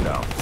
No.